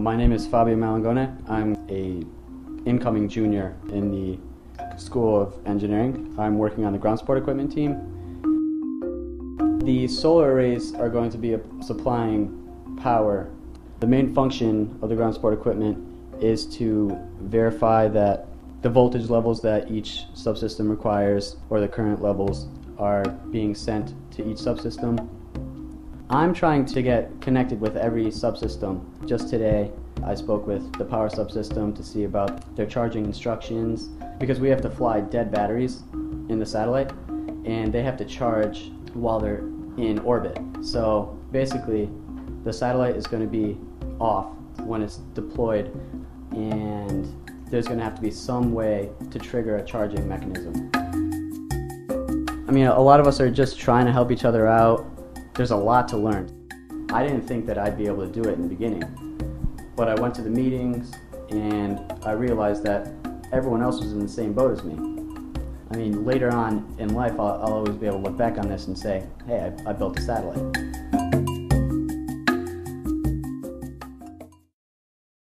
My name is Fabio Malangone. I'm a incoming junior in the School of Engineering. I'm working on the ground support equipment team. The solar arrays are going to be supplying power. The main function of the ground support equipment is to verify that the voltage levels that each subsystem requires or the current levels are being sent to each subsystem. I'm trying to get connected with every subsystem. Just today, I spoke with the power subsystem to see about their charging instructions because we have to fly dead batteries in the satellite and they have to charge while they're in orbit. So basically, the satellite is going to be off when it's deployed and there's going to have to be some way to trigger a charging mechanism. I mean, a lot of us are just trying to help each other out. There's a lot to learn. I didn't think that I'd be able to do it in the beginning, but I went to the meetings and I realized that everyone else was in the same boat as me. I mean, later on in life, I'll, I'll always be able to look back on this and say, hey, I, I built a satellite.